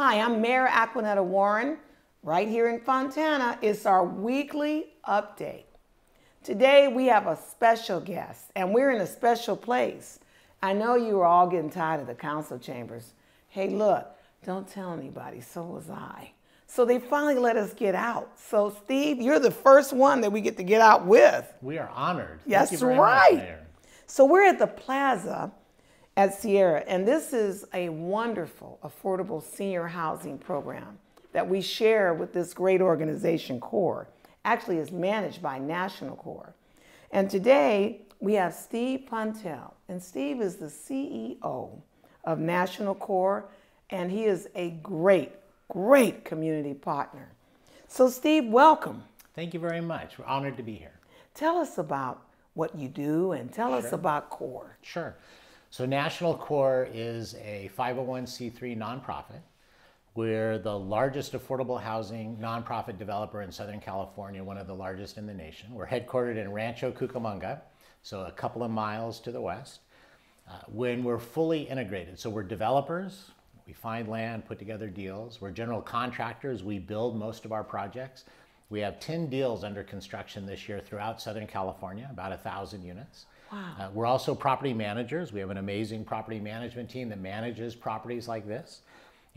Hi, I'm Mayor Aquanetta Warren. Right here in Fontana, it's our weekly update. Today we have a special guest, and we're in a special place. I know you are all getting tired of the council chambers. Hey, look, don't tell anybody, so was I. So they finally let us get out. So, Steve, you're the first one that we get to get out with. We are honored. Yes, right. Much, so we're at the plaza at Sierra, and this is a wonderful, affordable senior housing program that we share with this great organization, CORE. Actually, is managed by National CORE. And today we have Steve PonTell, and Steve is the CEO of National CORE, and he is a great great community partner. So, Steve, welcome. Thank you very much. We're honored to be here. Tell us about what you do and tell sure. us about CORE. Sure. So, National CORE is a 501c3 nonprofit. We're the largest affordable housing nonprofit developer in Southern California, one of the largest in the nation. We're headquartered in Rancho Cucamonga, so a couple of miles to the west. Uh, when we're fully integrated, so we're developers, we find land, put together deals. We're general contractors. We build most of our projects. We have 10 deals under construction this year throughout Southern California, about 1,000 units. Wow. Uh, we're also property managers. We have an amazing property management team that manages properties like this.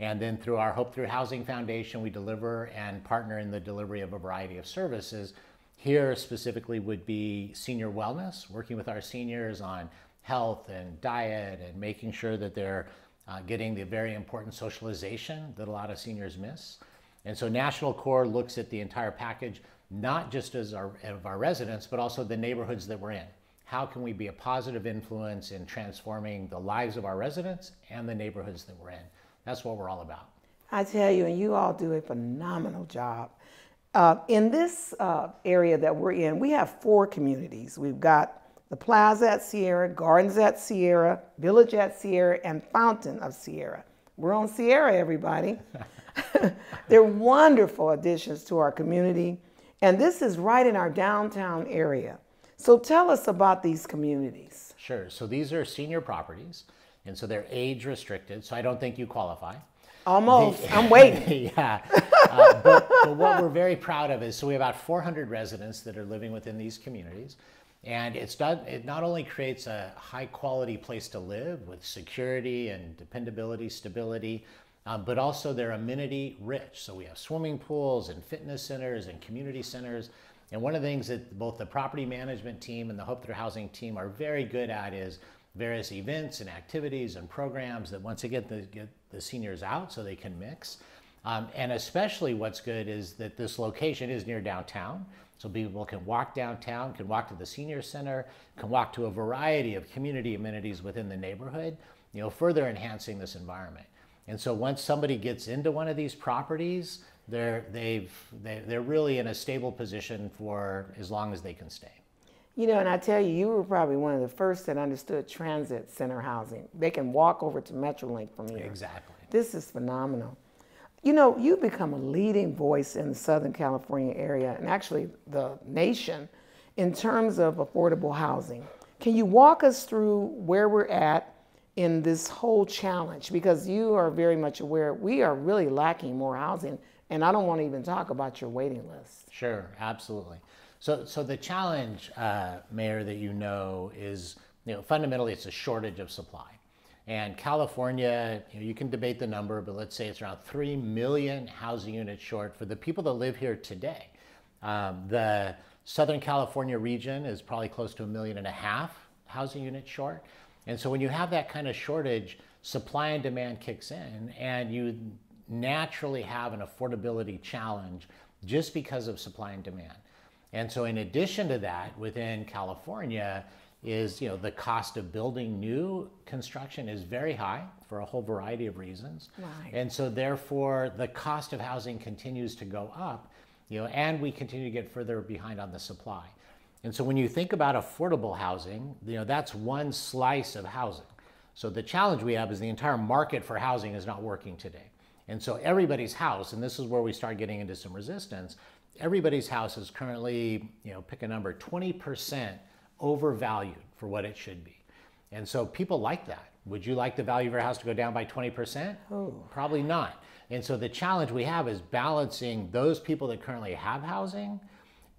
And then through our Hope Through Housing Foundation, we deliver and partner in the delivery of a variety of services. Here specifically would be senior wellness, working with our seniors on health and diet and making sure that they're uh, getting the very important socialization that a lot of seniors miss. And so National Core looks at the entire package, not just as our, of our residents, but also the neighborhoods that we're in. How can we be a positive influence in transforming the lives of our residents and the neighborhoods that we're in? That's what we're all about. I tell you, and you all do a phenomenal job. Uh, in this uh, area that we're in, we have four communities. We've got the Plaza at Sierra, Gardens at Sierra, Village at Sierra, and Fountain of Sierra. We're on Sierra, everybody. They're wonderful additions to our community, and this is right in our downtown area. So tell us about these communities. Sure. So these are senior properties, and so they're age restricted, so I don't think you qualify. Almost. I'm waiting. yeah. Uh, but, but what we're very proud of is so we have about 400 residents that are living within these communities. And it's not, it not only creates a high quality place to live with security and dependability, stability, um, but also they're amenity rich. So we have swimming pools and fitness centers and community centers. And one of the things that both the property management team and the Hope Through Housing team are very good at is various events and activities and programs that once again the, get the seniors out so they can mix. Um, and especially what's good is that this location is near downtown. So people can walk downtown, can walk to the senior center, can walk to a variety of community amenities within the neighborhood, you know, further enhancing this environment. And so once somebody gets into one of these properties, they're, they've, they, they're really in a stable position for as long as they can stay. You know, and I tell you, you were probably one of the first that understood transit center housing. They can walk over to Metrolink from here. Exactly. This is phenomenal. You know, you've become a leading voice in the Southern California area and actually the nation in terms of affordable housing. Can you walk us through where we're at in this whole challenge? Because you are very much aware we are really lacking more housing, and I don't want to even talk about your waiting list. Sure, absolutely. So, so the challenge, uh, Mayor, that you know is, you know, fundamentally it's a shortage of supply. And California, you, know, you, can debate the number, but let's say it's around 3 million housing units short for the people that live here today. Um, the Southern California region is probably close to a million and a half housing units short. And so when you have that kind of shortage, supply and demand kicks in, and you naturally have an affordability challenge just because of supply and demand. And so in addition to that, within California, is you know the cost of building new construction is very high for a whole variety of reasons. Right. and so therefore the cost of housing continues to go up you know and we continue to get further behind on the supply. And so when you think about affordable housing you know that's one slice of housing. So the challenge we have is the entire market for housing is not working today. And so everybody's house and this is where we start getting into some resistance everybody's house is currently you know pick a number 20% overvalued for what it should be. And so people like that. Would you like the value of your house to go down by 20%? Oh. Probably not. And so the challenge we have is balancing those people that currently have housing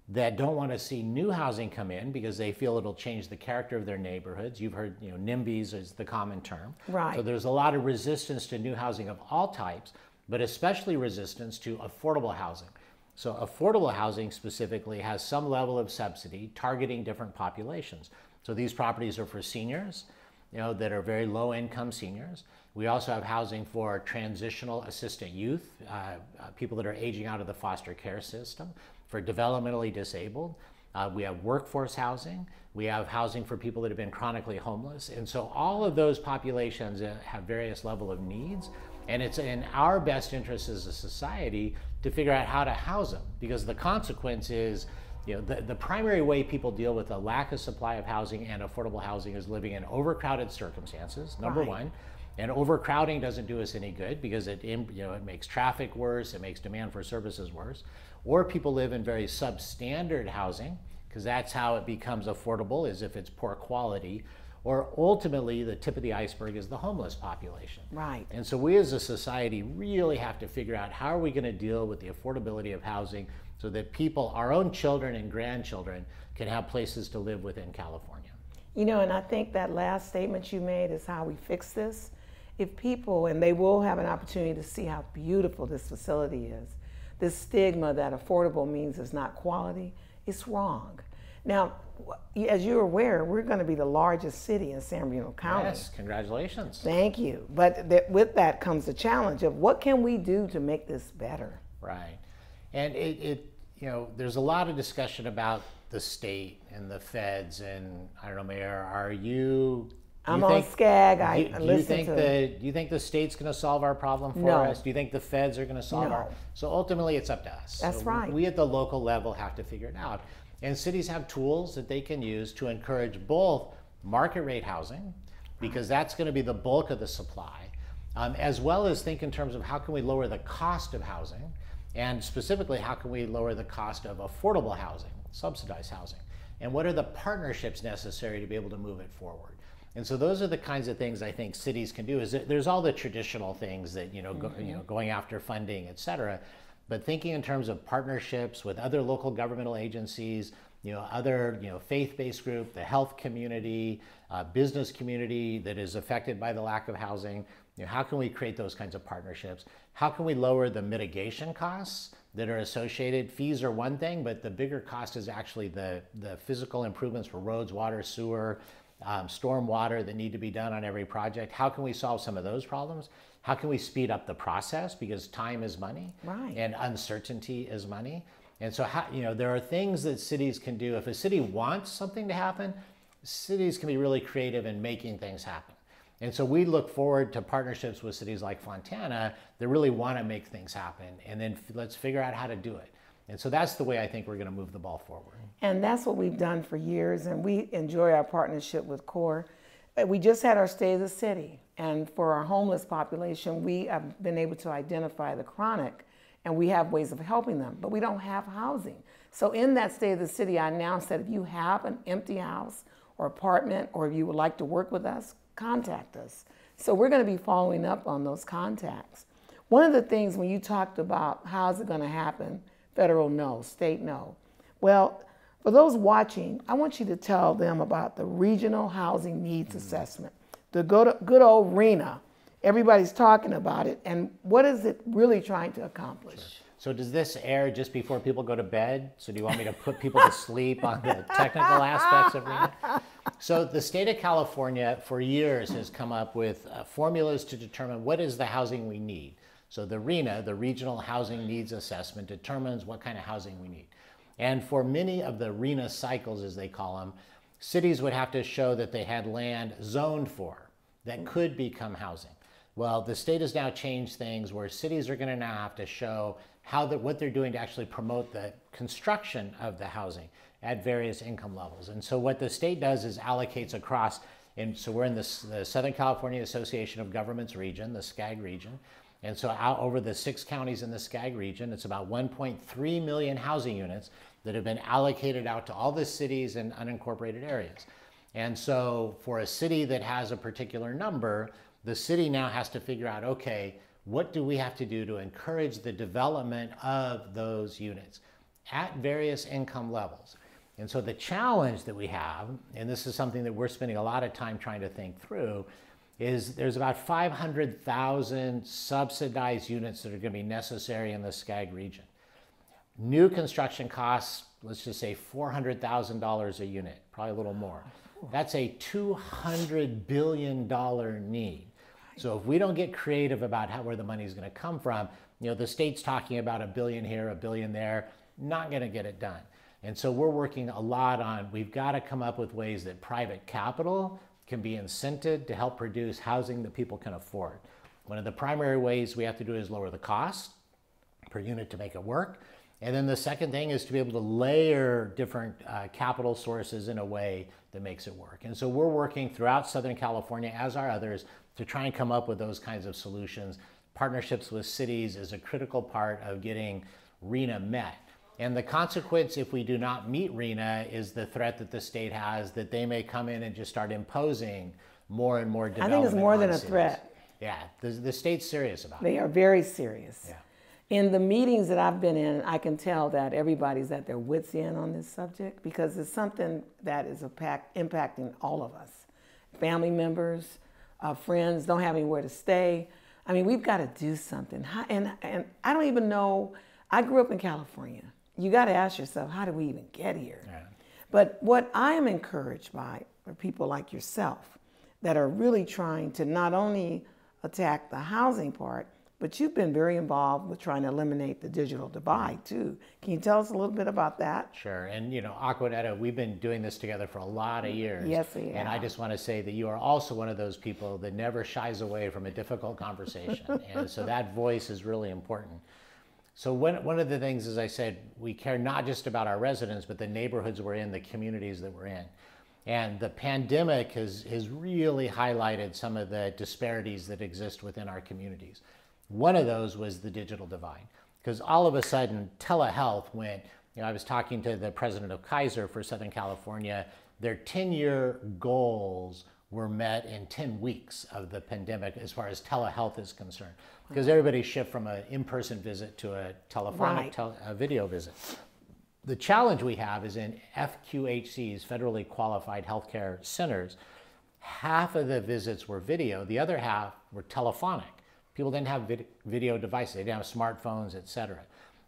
that don't want to see new housing come in because they feel it'll change the character of their neighborhoods. You've heard, you know, NIMBYs is the common term. Right. So there's a lot of resistance to new housing of all types, but especially resistance to affordable housing. So affordable housing specifically has some level of subsidy targeting different populations. So these properties are for seniors, you know, that are very low income seniors. We also have housing for transitional assistant youth, uh, uh, people that are aging out of the foster care system for developmentally disabled. Uh, we have workforce housing. We have housing for people that have been chronically homeless. And so all of those populations uh, have various level of needs. And it's in our best interest as a society to figure out how to house them because the consequence is, you know, the, the primary way people deal with a lack of supply of housing and affordable housing is living in overcrowded circumstances, number right. one. And overcrowding doesn't do us any good because it, you know, it makes traffic worse, it makes demand for services worse. Or people live in very substandard housing because that's how it becomes affordable is if it's poor quality. Or ultimately, the tip of the iceberg is the homeless population. Right. And so we as a society really have to figure out how are we going to deal with the affordability of housing so that people, our own children and grandchildren, can have places to live within California. You know, and I think that last statement you made is how we fix this if people, and they will have an opportunity to see how beautiful this facility is, this stigma that affordable means is not quality, it's wrong. Now, as you're aware, we're going to be the largest city in San Bernardino County. Yes, congratulations. Thank you. But th- with that comes the challenge of what can we do to make this better? Right. And it, it you know, there's a lot of discussion about the state and the feds and I don't know, Mayor, are you I'm on SCAG. I do, do you think the do you think the state's going to solve our problem for no. us? Do you think the feds are going to solve no. our? So ultimately, it's up to us. That's so right. We at the local level have to figure it out, and cities have tools that they can use to encourage both market rate housing, because that's going to be the bulk of the supply, um, as well as think in terms of how can we lower the cost of housing, and specifically how can we lower the cost of affordable housing, subsidized housing, and what are the partnerships necessary to be able to move it forward. And so those are the kinds of things I think cities can do. Is there's all the traditional things that you know, mm-hmm. you know, going after funding, et cetera, but thinking in terms of partnerships with other local governmental agencies, you know, other you know, faith-based group, the health community, uh, business community that is affected by the lack of housing. You know, how can we create those kinds of partnerships? How can we lower the mitigation costs that are associated? Fees are one thing, but the bigger cost is actually the, the physical improvements for roads, water, sewer, um, storm water that need to be done on every project. How can we solve some of those problems? How can we speed up the process because time is money right. and uncertainty is money. And so, how, you know, there are things that cities can do. If a city wants something to happen, cities can be really creative in making things happen. And so we look forward to partnerships with cities like Fontana that really want to make things happen. And then let's figure out how to do it. And so that's the way I think we're going to move the ball forward. And that's what we've done for years, and we enjoy our partnership with CORE. We just had our State of the City, and for our homeless population, we have been able to identify the chronic, and we have ways of helping them, but we don't have housing. So in that State of the City, I announced that if you have an empty house or apartment, or if you would like to work with us, contact us. So we're going to be following up on those contacts. One of the things when you talked about how's it going to happen, Federal no, state no. Well, for those watching, I want you to tell them about the Regional Housing Needs mm-hmm. Assessment, the good, good old RHNA. Everybody's talking about it, and what is it really trying to accomplish? Sure. So does this air just before people go to bed? So do you want me to put people to sleep on the technical aspects of RHNA? So the state of California for years has come up with uh, formulas to determine what is the housing we need. So the RHNA, the Regional Housing Needs Assessment, determines what kind of housing we need. And for many of the RHNA cycles, as they call them, cities would have to show that they had land zoned for that could become housing. Well, the state has now changed things where cities are going to now have to show how the, what they're doing to actually promote the construction of the housing at various income levels. And so what the state does is allocates across, and so we're in the Southern California Association of Governments region, the SCAG region. And so out over the six counties in the SCAG region, it's about 1.3 million housing units that have been allocated out to all the cities and unincorporated areas. And so for a city that has a particular number, the city now has to figure out okay, what do we have to do to encourage the development of those units at various income levels? And so the challenge that we have, and this is something that we're spending a lot of time trying to think through, is there's about 500,000 subsidized units that are going to be necessary in the SCAG region. New construction costs, let's just say $400,000 a unit, probably a little more. That's a $200 billion need. So if we don't get creative about how, where the money is going to come from, you know, the state's talking about a billion here, a billion there, not going to get it done. And so we're working a lot on, we've got to come up with ways that private capital can be incented to help produce housing that people can afford. One of the primary ways we have to do is lower the cost per unit to make it work. And then the second thing is to be able to layer different uh, capital sources in a way that makes it work. And so we're working throughout Southern California, as are others, to try and come up with those kinds of solutions. Partnerships with cities is a critical part of getting RHNA met. And the consequence, if we do not meet RHNA, is the threat that the state has that they may come in and just start imposing more and more development. I think it's more than a cities. threat. Yeah, the, the state's serious about they it. They are very serious. Yeah. In the meetings that I've been in, I can tell that everybody's at their wits' end on this subject because it's something that is impact, impacting all of us. Family members, uh, friends don't have anywhere to stay. I mean, we've got to do something. And, and I don't even know, I grew up in California you got to ask yourself, how did we even get here? Yeah. But what I am encouraged by are people like yourself that are really trying to not only attack the housing part, but you've been very involved with trying to eliminate the digital divide mm. too. Can you tell us a little bit about that? Sure. And you know, Aquanetta, we've been doing this together for a lot of mm. years. Yes, we have. And I just want to say that you are also one of those people that never shies away from a difficult conversation. and so that voice is really important. So one, one of the things, as I said, we care not just about our residents, but the neighborhoods we're in, the communities that we're in. And the pandemic has, has really highlighted some of the disparities that exist within our communities. One of those was the digital divide, because all of a sudden telehealth went, you know, I was talking to the president of Kaiser for Southern California, their 10 year goals were met in 10 weeks of the pandemic as far as telehealth is concerned because everybody shift from an in-person visit to a telephonic right. tel- a video visit. The challenge we have is in FQHCs, federally qualified healthcare centers, half of the visits were video, the other half were telephonic. People didn't have vid- video devices, they didn't have smartphones, et cetera.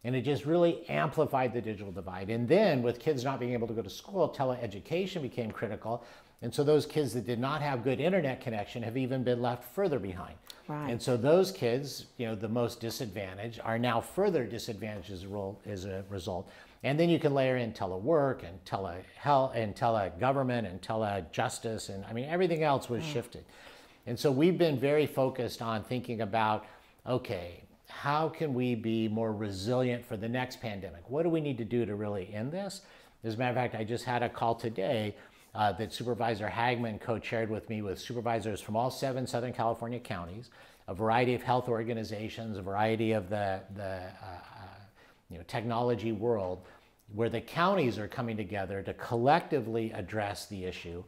And it just really amplified the digital divide. And then, with kids not being able to go to school, teleeducation became critical. And so those kids that did not have good internet connection have even been left further behind. Right. And so those kids, you know, the most disadvantaged, are now further disadvantaged as a, as a result. And then you can layer in telework and telehealth and telegovernment and telejustice and I mean everything else was shifted. And so we've been very focused on thinking about, okay, how can we be more resilient for the next pandemic? What do we need to do to really end this? As a matter of fact, I just had a call today uh, that Supervisor Hagman co-chaired with me with supervisors from all seven Southern California counties, a variety of health organizations, a variety of the, the uh, uh, you know, technology world, where the counties are coming together to collectively address the issue.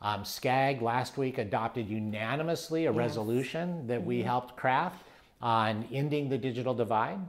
Um, SCAG last week adopted unanimously a yes. resolution that mm-hmm. we helped craft on ending the digital divide.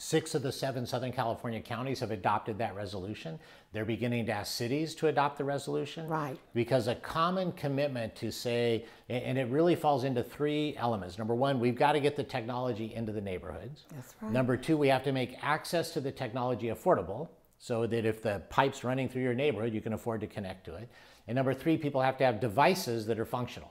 Six of the seven Southern California counties have adopted that resolution. They're beginning to ask cities to adopt the resolution. Right. Because a common commitment to say, and it really falls into three elements. Number one, we've got to get the technology into the neighborhoods. That's right. Number two, we have to make access to the technology affordable so that if the pipe's running through your neighborhood, you can afford to connect to it. And number three, people have to have devices that are functional.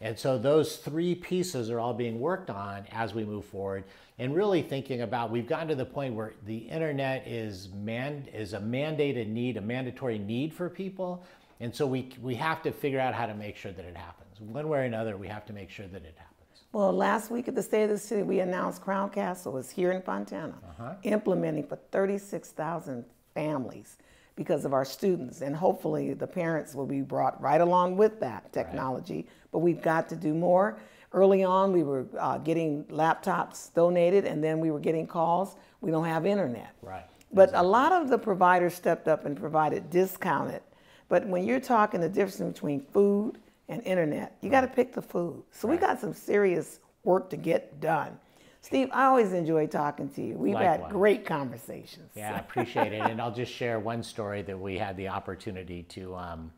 And so those three pieces are all being worked on as we move forward and really thinking about we've gotten to the point where the internet is man is a mandated need, a mandatory need for people. And so we we have to figure out how to make sure that it happens. One way or another, we have to make sure that it happens. Well, last week at the State of the City, we announced Crown Castle is here in Fontana, uh-huh. implementing for 36,000 families because of our students. And hopefully the parents will be brought right along with that technology. Right. But we've got to do more. Early on, we were uh, getting laptops donated, and then we were getting calls. We don't have internet. Right. But exactly. a lot of the providers stepped up and provided discounted But when you're talking the difference between food and internet, you got to pick the food. So right. we got some serious work to get done. Steve, I always enjoy talking to you. We've Likewise. had great conversations. Yeah, I appreciate it. And I'll just share one story that we had the opportunity to um,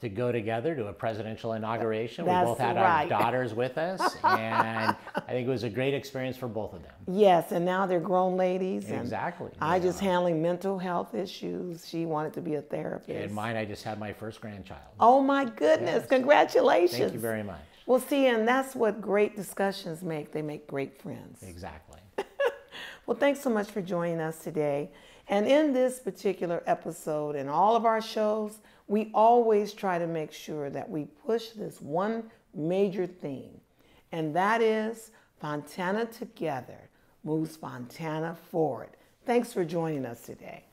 to go together to a presidential inauguration. That's we both had right. our daughters with us, and I think it was a great experience for both of them. Yes, and now they're grown ladies. Exactly. I just handling mental health issues. She wanted to be a therapist. And mine, I just had my first grandchild. Oh my goodness! Yes. Congratulations. Thank you very much. Well, see, and that's what great discussions make. They make great friends. Exactly. well, thanks so much for joining us today. And in this particular episode and all of our shows, we always try to make sure that we push this one major theme, and that is Fontana Together moves Fontana forward. Thanks for joining us today.